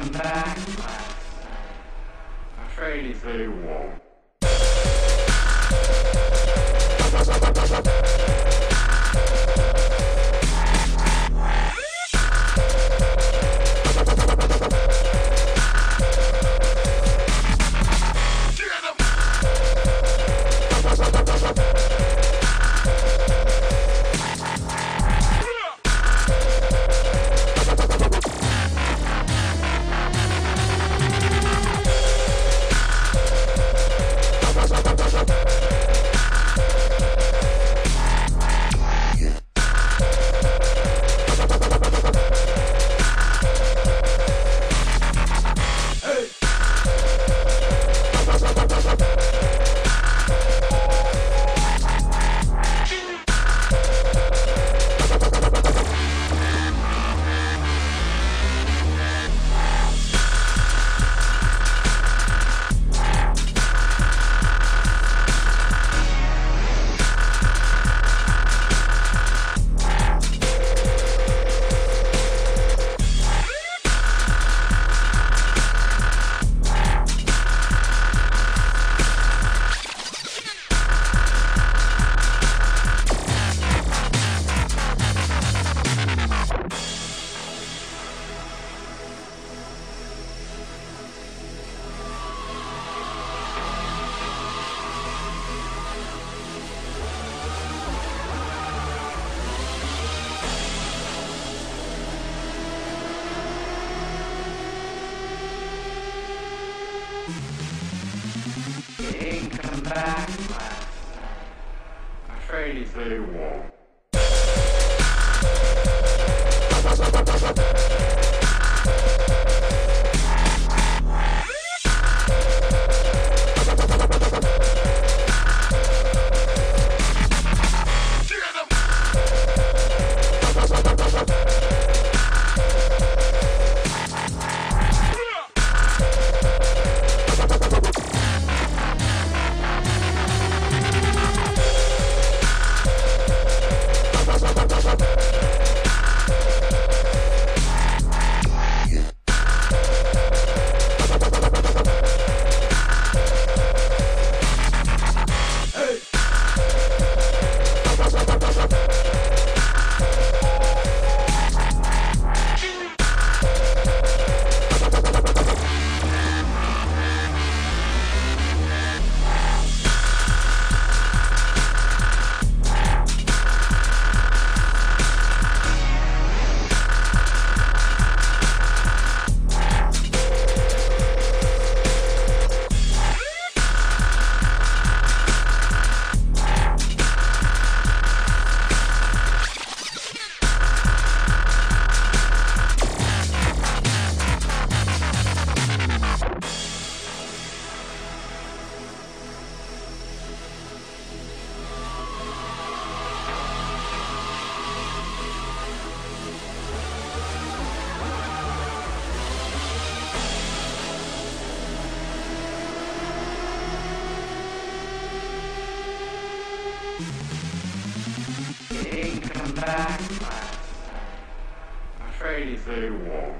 come back. I'm afraid they won't. Didn't come back last night. I'm afraid they won't. You I'm afraid they won't.